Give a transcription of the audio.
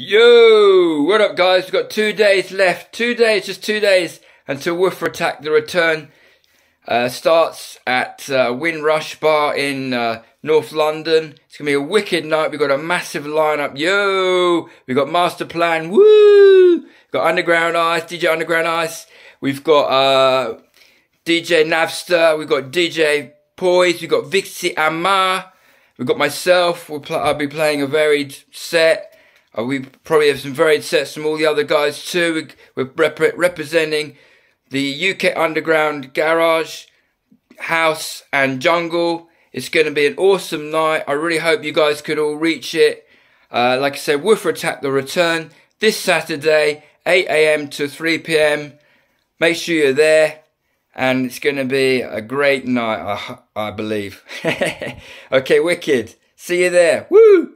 Yo, what up guys? We've got two days left. Two days, just two days until Woofer Attack the Return uh, starts at uh, Windrush Bar in uh, North London. It's going to be a wicked night. We've got a massive lineup. Yo, we've got Master Plan. Woo! We've got Underground Ice, DJ Underground Ice. We've got uh, DJ Navstar. We've got DJ Poise. We've got Vicxxi Ama. We've got myself. We'll I'll be playing a varied set. Uh, we probably have some varied sets from all the other guys too. We're rep representing the UK Underground Garage, House and Jungle. It's going to be an awesome night. I really hope you guys could all reach it. Uh, like I said, Woofer Attack the Return this Saturday, 8am to 3pm. Make sure you're there. And it's going to be a great night, I, I believe. okay, wicked. See you there. Woo!